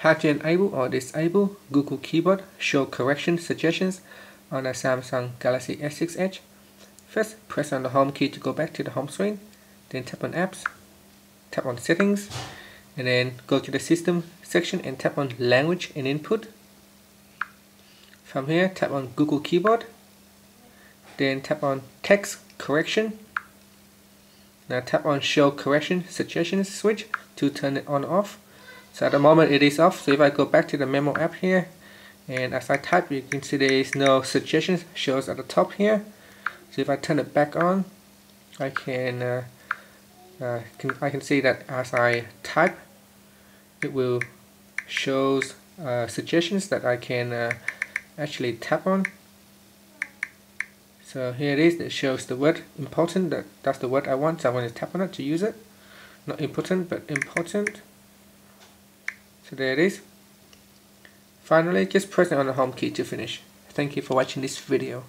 how to enable or disable Google Keyboard show correction suggestions on a Samsung Galaxy S6 Edge. First, press on the home key to go back to the home screen, then tap on apps, tap on settings, and then go to the system section and tap on language and input. From here, tap on Google Keyboard, then tap on text correction. Now tap on show correction suggestions switch to turn it on or off. So at the moment it is off. So if I go back to the memo app here, and as I type, you can see there is no suggestions shows at the top here. So if I turn it back on, I can, uh, uh, can I can see that as I type, it will shows uh, suggestions that I can uh, actually tap on. So here it is, it shows the word important, that, that's the word I want, so I'm going to tap on it to use it. Not important, but important. So there it is. Finally, just press on the home key to finish. Thank you for watching this video.